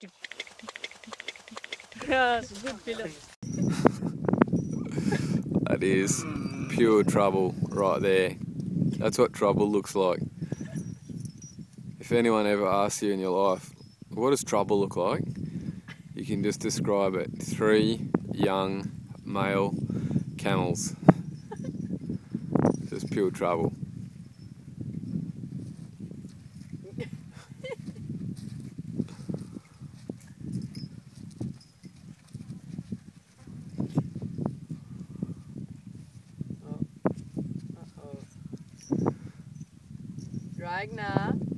A good. That is pure trouble right there. That's what trouble looks like. If anyone ever asks you in your life, what does trouble look like? You can just describe it. Three young male camels. Just pure trouble. Ragnar.